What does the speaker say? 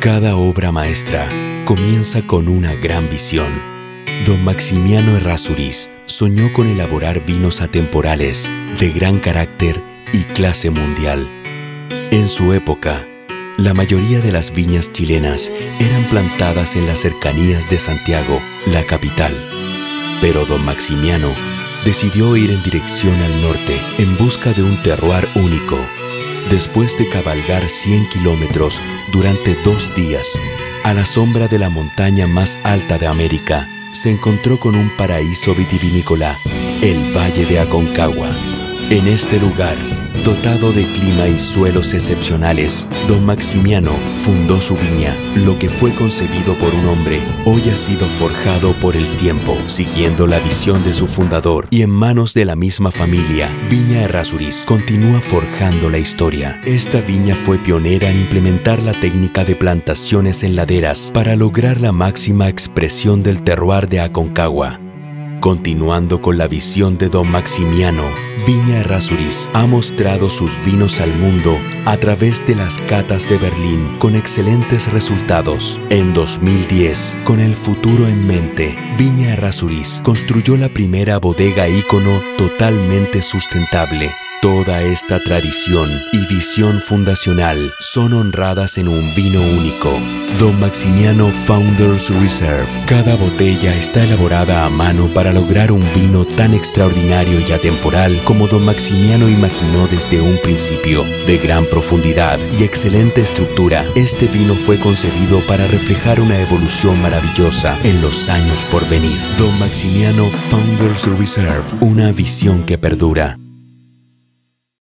Cada obra maestra comienza con una gran visión. Don Maximiano Errázuriz soñó con elaborar vinos atemporales de gran carácter y clase mundial. En su época, la mayoría de las viñas chilenas eran plantadas en las cercanías de Santiago, la capital. Pero don Maximiano decidió ir en dirección al norte en busca de un terroir único. Después de cabalgar 100 kilómetros durante dos días, a la sombra de la montaña más alta de América, se encontró con un paraíso vitivinícola, el Valle de Aconcagua. En este lugar, dotado de clima y suelos excepcionales, don Maximiano fundó su viña. Lo que fue concebido por un hombre, hoy ha sido forjado por el tiempo, siguiendo la visión de su fundador y en manos de la misma familia. Viña Errázuriz continúa forjando la historia. Esta viña fue pionera en implementar la técnica de plantaciones en laderas para lograr la máxima expresión del terroir de Aconcagua. Continuando con la visión de don Maximiano, Viña Errázuriz ha mostrado sus vinos al mundo a través de las catas de Berlín con excelentes resultados. En 2010, con el futuro en mente, Viña Errázuriz construyó la primera bodega ícono totalmente sustentable Toda esta tradición y visión fundacional son honradas en un vino único. Don Maximiano Founders Reserve. Cada botella está elaborada a mano para lograr un vino tan extraordinario y atemporal como Don Maximiano imaginó desde un principio. De gran profundidad y excelente estructura, este vino fue concebido para reflejar una evolución maravillosa en los años por venir. Don Maximiano Founders Reserve. Una visión que perdura.